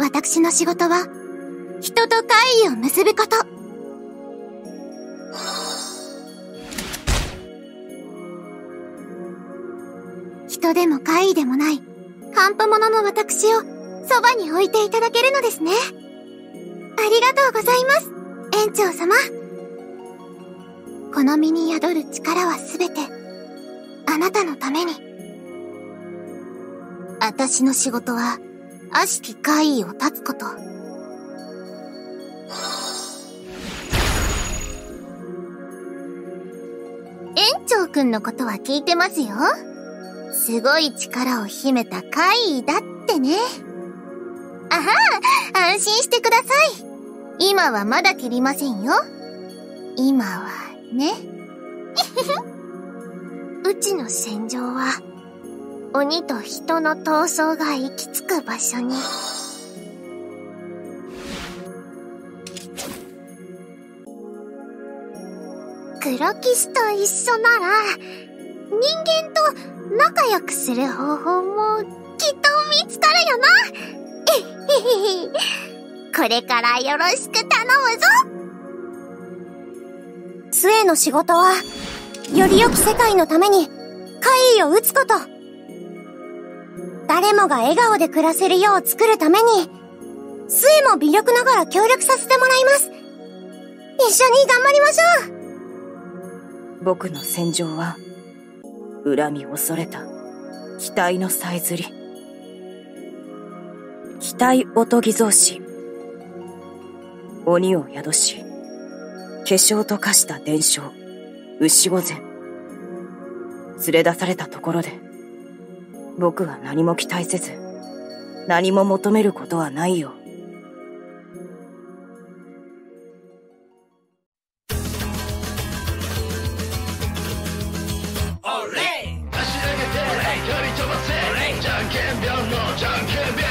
私の仕事は、人と会議を結ぶこと。人でも怪異でもない、カンプ者の私を、そばに置いていただけるのですね。ありがとうございます、園長様。この身に宿る力はすべて、あなたのために。私の仕事は、悪しき怪異を断つこと。園長くんのことは聞いてますよ。すごい力を秘めた怪異だってね。あは安心してください。今はまだ切りませんよ。今はね。うちの戦場は、鬼と人の闘争が行き着く場所に。黒騎士と一緒なら、人間と仲良くする方法もきっと見つかるよな。えへへ。これからよろしく頼むぞ杖の仕事は、より良き世界のために、怪異を打つこと。誰もが笑顔で暮らせるよう作るために、杖も微力ながら協力させてもらいます。一緒に頑張りましょう僕の戦場は、恨み恐れた、期待のさえずり。期待おとぎ造し。鬼を宿し、化粧と化した伝承、牛御前。連れ出されたところで、僕は何も期待せず、何も求めることはないよ。Champion!